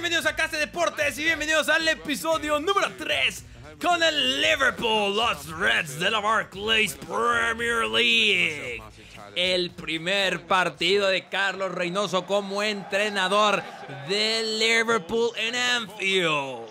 Bienvenidos a Casa Deportes y bienvenidos al episodio número 3 con el Liverpool, los Reds de la Barclays Premier League. El primer partido de Carlos Reynoso como entrenador de Liverpool en Anfield.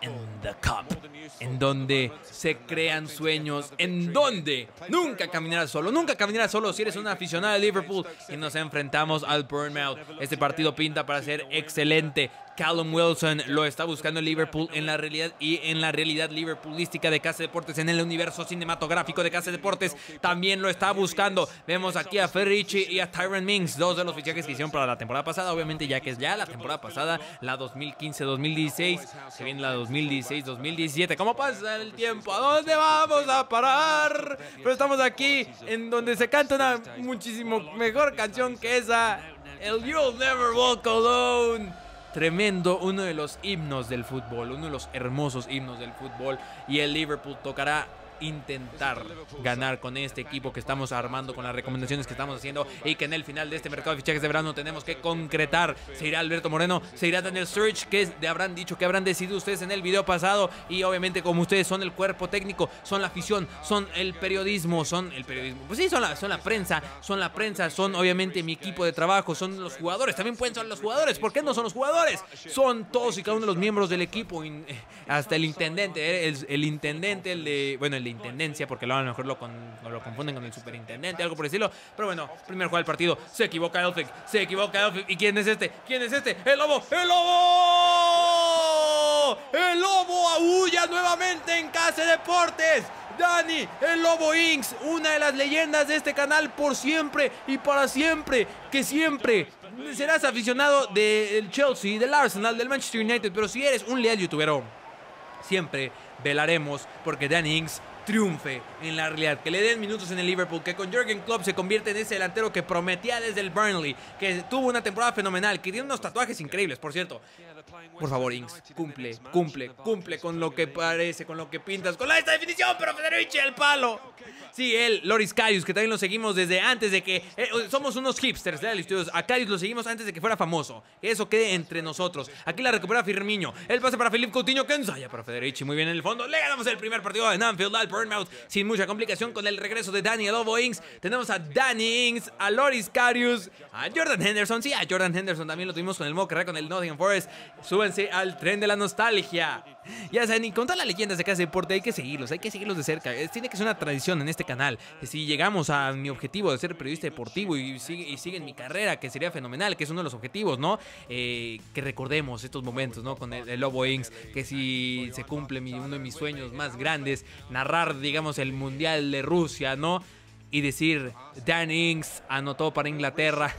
En the Cup, en donde se crean sueños, en donde nunca caminarás solo, nunca caminarás solo si eres un aficionado de Liverpool y nos enfrentamos al Burnmouth. Este partido pinta para ser excelente. Callum Wilson lo está buscando en Liverpool en la realidad y en la realidad liverpoolística de Casa Deportes, en el universo cinematográfico de Casa Deportes, también lo está buscando. Vemos aquí a Ferrici y a Tyron Mings, dos de los fichajes que hicieron para la temporada pasada, obviamente ya que es ya la temporada pasada, la 2015-2016, se viene la 2016-2017. ¿Cómo pasa el tiempo? ¿A dónde vamos a parar? Pero estamos aquí en donde se canta una muchísimo mejor canción que esa, el You'll Never Walk Alone tremendo, uno de los himnos del fútbol, uno de los hermosos himnos del fútbol. Y el Liverpool tocará intentar ganar con este equipo que estamos armando, con las recomendaciones que estamos haciendo y que en el final de este mercado de fichajes de verano tenemos que concretar. Se irá Alberto Moreno, se irá Daniel Sturridge, que habrán dicho, que habrán decidido ustedes en el video pasado y obviamente como ustedes son el cuerpo técnico, son la afición, son el periodismo, son el periodismo. Pues sí, son la, son la prensa, son la prensa, son obviamente mi equipo de trabajo, son los jugadores, también pueden ser los jugadores, ¿por qué no son los jugadores? Son todos y cada uno de los miembros del equipo, hasta el intendente, ¿eh? el, el intendente, el de, bueno, el de intendencia, porque a lo mejor lo, lo confunden con el superintendente, algo por decirlo. Pero bueno, primer juego del partido, se equivoca Elfic, se equivoca Elfic. ¿Y quién es este? ¿Quién es este? ¡El lobo! ¡El lobo! ¡El lobo aúlla nuevamente en Casa Deportes! Dani, el Lobo Inks, una de las leyendas de este canal por siempre y para siempre, que siempre serás aficionado del Chelsea, del Arsenal, del Manchester United, pero si eres un leal youtuber, siempre velaremos porque Danny Ings triunfe en la realidad, que le den minutos en el Liverpool, que con Jürgen Klopp se convierte en ese delantero que prometía desde el Burnley, que tuvo una temporada fenomenal, que tiene unos tatuajes increíbles, por cierto. Por favor, Ings, cumple, cumple, cumple con lo que parece, con lo que pintas, con la esta definición, pero Federici el palo. Sí, él, Loris Carius, que también lo seguimos desde antes de que eh, somos unos hipsters de estudios. A Carius lo seguimos antes de que fuera famoso. Eso quede entre nosotros. Aquí la recupera Firmiño. El pase para Felipe Coutinho que ensaya para Federici muy bien en el fondo. Le ganamos el primer partido de Anfield al Burnmouth sin mucha complicación con el regreso de Danny Lobo Ings. Tenemos a Danny Ings, a Loris Carius, a Jordan Henderson. Sí, a Jordan Henderson también lo tuvimos con el modo con el Nottingham Forest. Súbanse al tren de la nostalgia. Ya saben, y con todas las leyendas de Casa Deporte hay que seguirlos, hay que seguirlos de cerca. Tiene que ser una tradición en este canal. Si llegamos a mi objetivo de ser periodista deportivo y, sigue, y siguen mi carrera, que sería fenomenal, que es uno de los objetivos, ¿no? Eh, que recordemos estos momentos, ¿no? Con el, Lobo Inks, que si se cumple uno de mis sueños más grandes, narrar, digamos, el Mundial de Rusia, ¿no? y decir Dan Ings anotó para Inglaterra.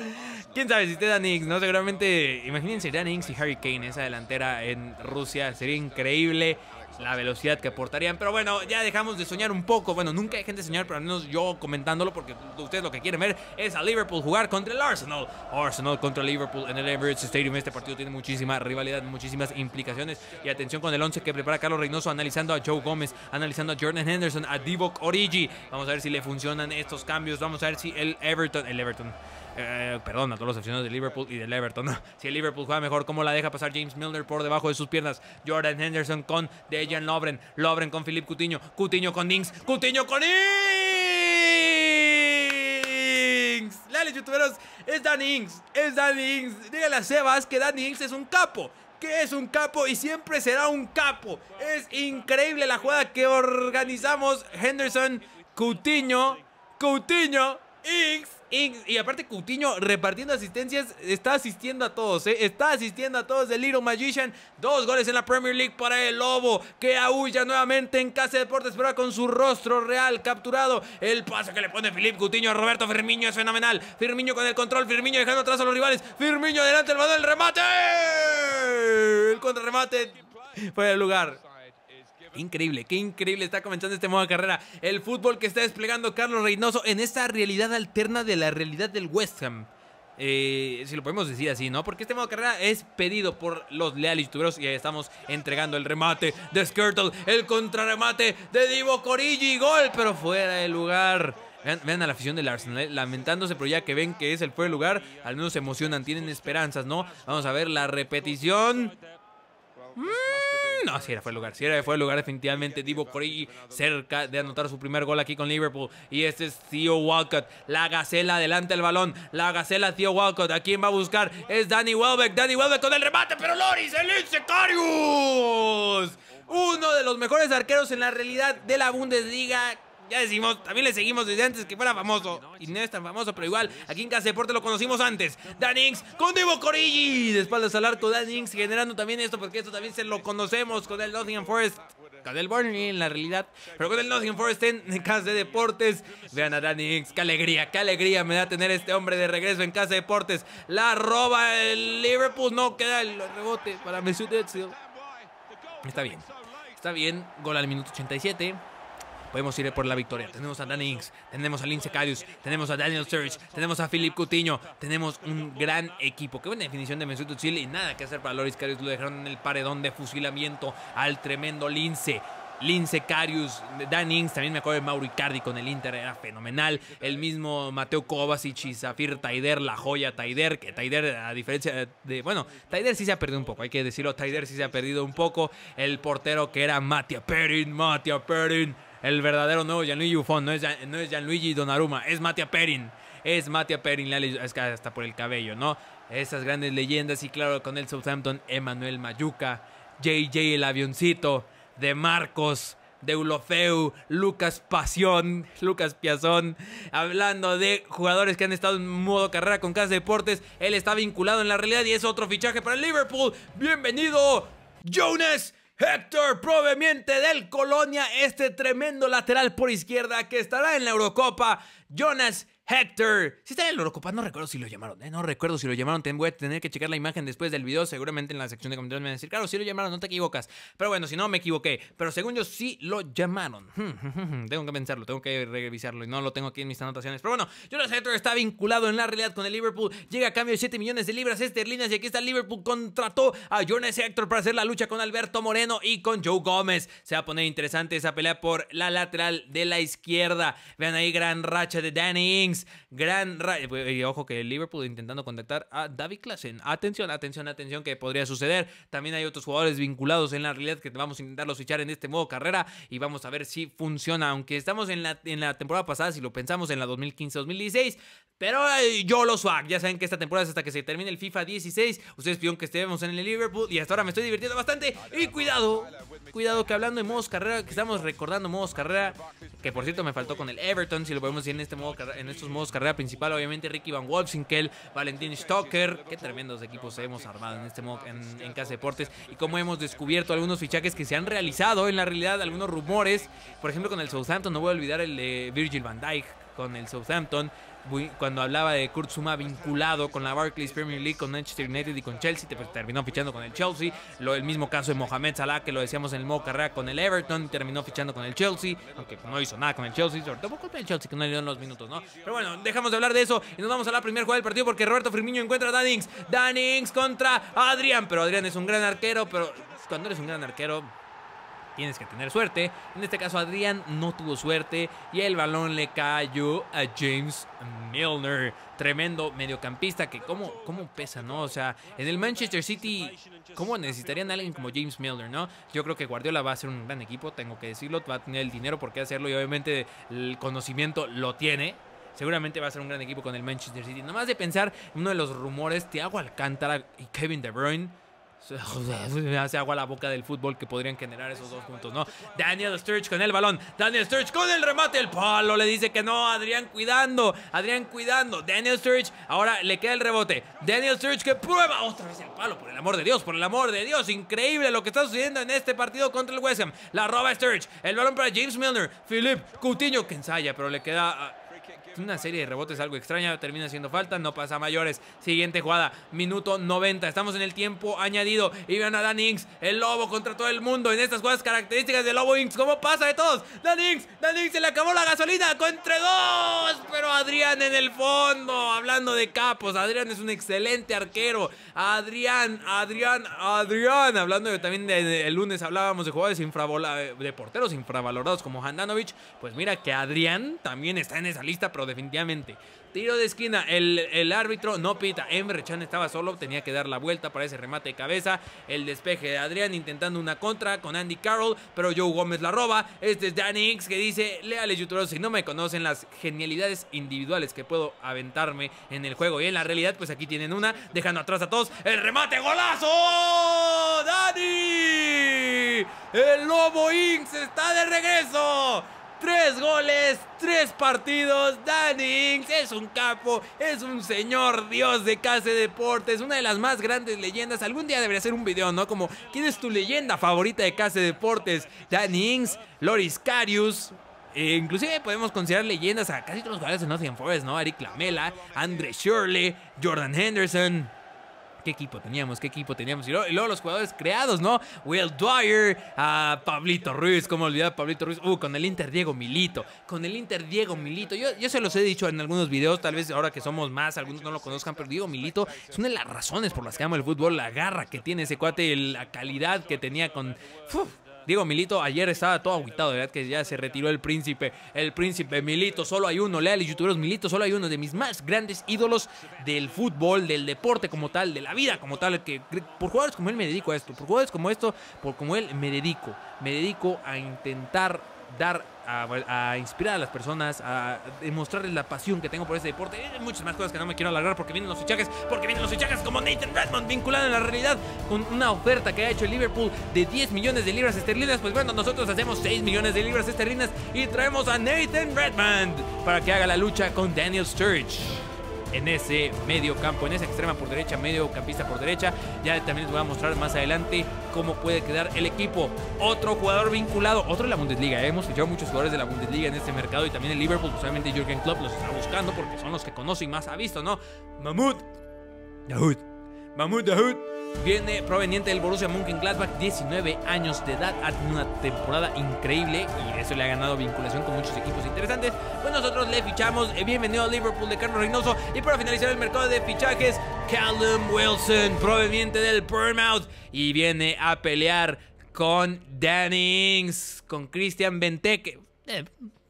Quién sabe si esté Dan Ings, ¿no? Seguramente, imagínense Dan Ings y Harry Kane, esa delantera en Rusia, sería increíble la velocidad que aportarían. Pero bueno, ya dejamos de soñar un poco. Bueno, nunca hay gente soñar, pero al menos yo comentándolo, porque ustedes lo que quieren ver es a Liverpool jugar contra el Arsenal. Arsenal contra Liverpool en el Emirates Stadium. Este partido tiene muchísima rivalidad, muchísimas implicaciones. Y atención con el 11 que prepara Carlos Reynoso, analizando a Joe Gómez, analizando a Jordan Henderson, a Divock Origi. Vamos a ver si le funcionan estos cambios. Vamos a ver si el Everton, el Everton eh, perdón, a todos los aficionados de Liverpool y del Everton. Si el Liverpool juega mejor, ¿cómo la deja pasar James Milner por debajo de sus piernas? Jordan Henderson con Dejan Lovren. Lovren con Philip Coutinho. Coutinho con Dings. Coutinho con Dings. Dale, youtuberos. Es Dan Ings. Es Dan Ings. Dígale a Sebas que Dan Ings es un capo que es un capo y siempre será un capo. Es increíble la jugada que organizamos. Henderson, Coutinho, Coutinho, Ings y, aparte Coutinho repartiendo asistencias, está asistiendo a todos, ¿eh? Está asistiendo a todos. El Little Magician, dos goles en la Premier League para el Lobo, que aúlla nuevamente en Casa de Deportes, pero con su rostro real capturado. El pase que le pone Filipe Coutinho a Roberto Firmino es fenomenal. Firmino con el control, Firmino dejando atrás a los rivales. Firmino adelante, el balón, el remate. El contrarremate fue el lugar. Increíble, qué increíble está comenzando este modo de carrera. El fútbol que está desplegando Carlos Reynoso en esta realidad alterna de la realidad del West Ham. Eh, si lo podemos decir así, ¿no? Porque este modo de carrera es pedido por los leales youtuberos y ahí estamos entregando el remate de Skirtle, el contrarremate de Divo Corigi, gol, pero fuera de lugar. Vean, a la afición del Arsenal eh, lamentándose, pero ya que ven que es el fue lugar, al menos se emocionan, tienen esperanzas, ¿no? Vamos a ver la repetición. No, si era fue el lugar. Si era fue el lugar, definitivamente. Divo Corey cerca de anotar su primer gol aquí con Liverpool. Y este es Theo Walcott. La gacela delante del balón. La gacela Theo Walcott. ¿A quién va a buscar? Es Danny Welbeck. Danny Welbeck con el remate. Pero Loris, el Carius. Uno de los mejores arqueros en la realidad de la Bundesliga ya decimos, también le seguimos desde antes que fuera famoso. Y no es tan famoso, pero igual, aquí en Casa Deporte lo conocimos antes. Danings con Divo Corigi. De espaldas al arco, Danings generando también esto, porque esto también se lo conocemos con el Nottingham Forest. Con el Burnley en la realidad, pero con el Nottingham Forest en Casa de Deportes. Vean a Danings, qué alegría, qué alegría me da tener este hombre de regreso en Casa de Deportes. La roba el Liverpool, no queda el rebote para Mesut Özil. Está bien, está bien, gol al minuto 87 podemos ir por la victoria. Tenemos a Danny Ings, tenemos a Lince Carius, tenemos a Daniel Sturridge, tenemos a Philip Coutinho, tenemos un gran equipo. Qué buena definición de Mesut Özil y nada que hacer para Loris Carius. Lo dejaron en el paredón de fusilamiento al tremendo Lince. Lince Carius, Dan Ings, también me acuerdo de Mauro Icardi con el Inter, era fenomenal. El mismo Mateo Kovacic y Zafir Taider, la joya Taider, que Taider, a diferencia de. Bueno, Taider sí se ha perdido un poco, hay que decirlo. Taider sí se ha perdido un poco. El portero que era Matia Perin, Matia Perin el verdadero nuevo Gianluigi Buffon, no es, no es Gianluigi Donnarumma, es Mattia Perin. Es Mattia Perin, es que hasta por el cabello, ¿no? Esas grandes leyendas y claro, con el Southampton, Emanuel Mayuca, JJ el avioncito, de Marcos, de Ulofeu, Lucas Pasión, Lucas Piazón, hablando de jugadores que han estado en modo carrera con Casa Deportes, él está vinculado en la realidad y es otro fichaje para el Liverpool. Bienvenido, Jonas Héctor, proveniente del Colonia, este tremendo lateral por izquierda que estará en la Eurocopa. Jonas Hector. Si está en el Eurocopa, no recuerdo si lo llamaron. ¿eh? No recuerdo si lo llamaron. voy a tener que checar la imagen después del video. Seguramente en la sección de comentarios me van a decir, claro, si lo llamaron, no te equivocas. Pero bueno, si no, me equivoqué. Pero según yo, sí lo llamaron. tengo que pensarlo, tengo que revisarlo. Y no lo tengo aquí en mis anotaciones. Pero bueno, Jonas Hector está vinculado en la realidad con el Liverpool. Llega a cambio de 7 millones de libras esterlinas. Y aquí está el Liverpool. Contrató a Jonas Hector para hacer la lucha con Alberto Moreno y con Joe Gómez. Se va a poner interesante esa pelea por la lateral de la izquierda. Vean ahí, gran racha de Danny Ings. Gran y ojo que Liverpool intentando contactar a David Klassen. Atención, atención, atención que podría suceder. También hay otros jugadores vinculados en la realidad que vamos a intentarlos fichar en este modo carrera y vamos a ver si funciona. Aunque estamos en la, en la temporada pasada, si lo pensamos en la 2015-2016, pero yo lo swag. Ya saben que esta temporada es hasta que se termine el FIFA 16. Ustedes pidieron que estemos en el Liverpool y hasta ahora me estoy divirtiendo bastante. Y cuidado, cuidado que hablando de modos carrera, que estamos recordando modos carrera, que por cierto me faltó con el Everton, si lo podemos decir en este modo en estos modos carrera principal, obviamente Ricky Van Wolfsinkel, Valentín Stoker, qué tremendos equipos hemos armado en este modo en, en Casa Deportes y cómo hemos descubierto algunos fichajes que se han realizado en la realidad, algunos rumores, por ejemplo con el Southampton, no voy a olvidar el de Virgil van Dijk con el Southampton, cuando hablaba de Kurt Zuma vinculado con la Barclays Premier League, con Manchester United y con Chelsea, pues, terminó fichando con el Chelsea. Lo, el mismo caso de Mohamed Salah, que lo decíamos en el modo carrera con el Everton, terminó fichando con el Chelsea, aunque no hizo nada con el Chelsea, sobre todo con el Chelsea, que no le dio los minutos, ¿no? Pero bueno, dejamos de hablar de eso y nos vamos a la primera jugada del partido porque Roberto Firmino encuentra a Dannings. Dannings contra Adrián, pero Adrián es un gran arquero, pero cuando eres un gran arquero tienes que tener suerte. En este caso Adrián no tuvo suerte y el balón le cayó a James Milner. Tremendo mediocampista que cómo, cómo pesa, ¿no? O sea, en el Manchester City, ¿cómo necesitarían a alguien como James Milner, ¿no? Yo creo que Guardiola va a ser un gran equipo, tengo que decirlo, va a tener el dinero por qué hacerlo y obviamente el conocimiento lo tiene. Seguramente va a ser un gran equipo con el Manchester City. Nomás de pensar uno de los rumores, Thiago Alcántara y Kevin De Bruyne me hace agua la boca del fútbol que podrían generar esos dos puntos, ¿no? Daniel Sturridge con el balón. Daniel Sturridge con el remate. El palo le dice que no. Adrián cuidando. Adrián cuidando. Daniel Sturridge. Ahora le queda el rebote. Daniel Sturridge que prueba otra vez el palo. Por el amor de Dios, por el amor de Dios. Increíble lo que está sucediendo en este partido contra el West Ham. La roba Sturridge. El balón para James Milner. Philip Coutinho que ensaya, pero le queda una serie de rebotes algo extraña, termina haciendo falta, no pasa mayores. Siguiente jugada, minuto 90, estamos en el tiempo añadido. Y vean a Dan Inks, el lobo contra todo el mundo. En estas jugadas características del lobo Inks, ¿cómo pasa de todos? Dan Inks, Dan Inks se le acabó la gasolina, con entre dos, pero Adrián en el fondo, hablando de capos, Adrián es un excelente arquero, Adrián, Adrián, Adrián, hablando de, también de, el lunes hablábamos de jugadores de porteros infravalorados como Handanovic, pues mira que Adrián también está en esa lista, pero definitivamente Tiro de esquina, el, árbitro no pita. Emre Chan estaba solo, tenía que dar la vuelta para ese remate de cabeza. El despeje de Adrián intentando una contra con Andy Carroll, pero Joe Gómez la roba. Este es Danny X que dice, leales youtubers, si no me conocen las genialidades individuales que puedo aventarme en el juego y en la realidad, pues aquí tienen una, dejando atrás a todos. El remate, golazo. Dani. El Lobo Inks está de regreso. Tres goles, tres partidos. Danny Inks es un capo, es un señor dios de Case Deportes, una de las más grandes leyendas. Algún día debería hacer un video, ¿no? Como, ¿quién es tu leyenda favorita de Case Deportes? Danny Inks, Loris Carius, e inclusive podemos considerar leyendas a casi todos los jugadores de Nottingham Forest, ¿no? Eric Lamela, Andre Shirley, Jordan Henderson, qué equipo teníamos, qué equipo teníamos. Y luego, los jugadores creados, ¿no? Will Dwyer, a Pablito Ruiz, cómo olvidar Pablito Ruiz. Uh, con el Inter Diego Milito, con el Inter Diego Milito. Yo, yo se los he dicho en algunos videos, tal vez ahora que somos más, algunos no lo conozcan, pero Diego Milito es una de las razones por las que amo el fútbol, la garra que tiene ese cuate, la calidad que tenía con... Diego Milito ayer estaba todo aguitado, de verdad que ya se retiró el príncipe. El príncipe Milito, solo hay uno. Leales youtuberos, Milito, solo hay uno de mis más grandes ídolos del fútbol, del deporte como tal, de la vida como tal. Que por jugadores como él me dedico a esto. Por jugadores como esto, por como él me dedico. Me dedico a intentar dar, a, inspirar a las personas, a demostrarles la pasión que tengo por este deporte. Hay muchas más cosas que no me quiero alargar porque vienen los fichajes, porque vienen los fichajes como Nathan Redmond vinculado en la realidad con una oferta que ha hecho el Liverpool de 10 millones de libras esterlinas. Pues bueno, nosotros hacemos 6 millones de libras esterlinas y traemos a Nathan Redmond para que haga la lucha con Daniel Sturridge en ese medio campo, en esa extrema por derecha, medio campista por derecha. Ya también les voy a mostrar más adelante cómo puede quedar el equipo. Otro jugador vinculado, otro de la Bundesliga. Hemos fichado muchos jugadores de la Bundesliga en este mercado y también el Liverpool, pues, Jürgen Klopp los está buscando porque son los que conocen más ha visto, ¿no? Mahmoud Dahoud. Mahmoud Dahoud Viene proveniente del Borussia Mönchengladbach, 19 años de edad, ha tenido una temporada increíble y eso le ha ganado vinculación con muchos equipos interesantes. Pues nosotros le fichamos, eh, bienvenido a Liverpool de Carlos Reynoso y para finalizar el mercado de fichajes, Callum Wilson, proveniente del Bournemouth y viene a pelear con Dannings, con Christian Benteke. Eh,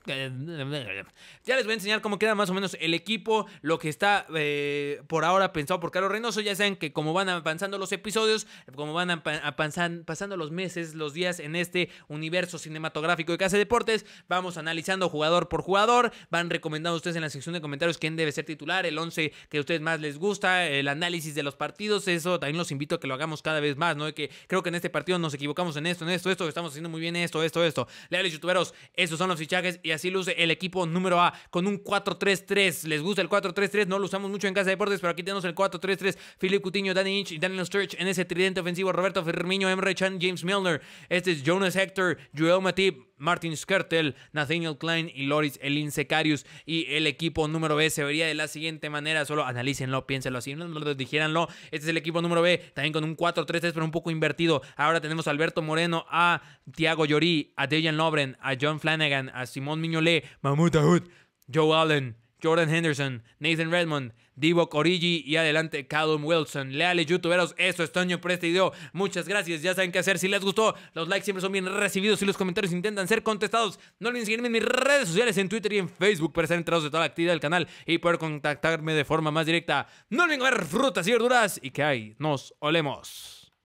ya les voy a enseñar cómo queda más o menos el equipo, lo que está eh, por ahora pensado por Carlos Reynoso. Ya saben que como van avanzando los episodios, como van pasando los meses, los días en este universo cinematográfico de Casa Deportes, vamos analizando jugador por jugador, van recomendando ustedes en la sección de comentarios quién debe ser titular, el 11 que a ustedes más les gusta, el análisis de los partidos, eso también los invito a que lo hagamos cada vez más, ¿no? Que creo que en este partido nos equivocamos en esto, en esto, esto, estamos haciendo muy bien esto, esto, esto. Leales youtuberos, esos son los fichajes y así luce el equipo número A con un 4-3-3. ¿Les gusta el 4-3-3? No lo usamos mucho en Casa de Deportes, pero aquí tenemos el 4-3-3. Philip Coutinho, Danny Inch y Daniel Sturridge en ese tridente ofensivo. Roberto Firmino, Emre Chan, James Milner. Este es Jonas Hector, Joel Matip, Martin Skertel, Nathaniel Klein y Loris Elin Secarius. Y el equipo número B se vería de la siguiente manera. Solo analícenlo, piénsenlo así, no lo dijéranlo. Este es el equipo número B, también con un 4-3-3, pero un poco invertido. Ahora tenemos a Alberto Moreno, a Thiago Llorí, a Dejan Lobren, a John Flanagan, a Simón Miñolé, Mahmoud Dahoud, Joe Allen, Jordan Henderson, Nathan Redmond, Divo Origi y adelante Callum Wilson. Leales youtuberos, esto es Toño Preste Video. Muchas gracias, ya saben qué hacer. Si les gustó, los likes siempre son bien recibidos y los comentarios intentan ser contestados. No olviden seguirme en mis redes sociales, en Twitter y en Facebook para estar enterados de toda la actividad del canal y poder contactarme de forma más directa. No olviden ver frutas y verduras y que ahí nos olemos.